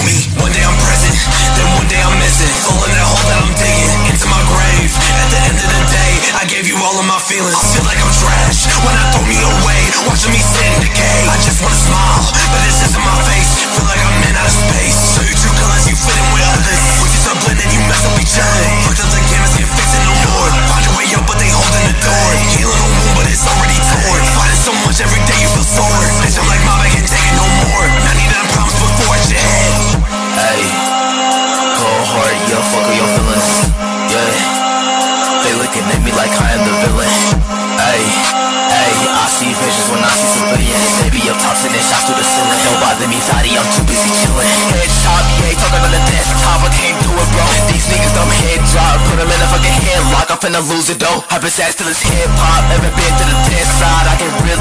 on me. One day I'm present, then one day I'm missing. Falling in a hole that I'm digging into my grave. At the end of the day, I gave you all of my feelings. finna lose it though. I've been till it's hip hop, Every bit to the test side. I can really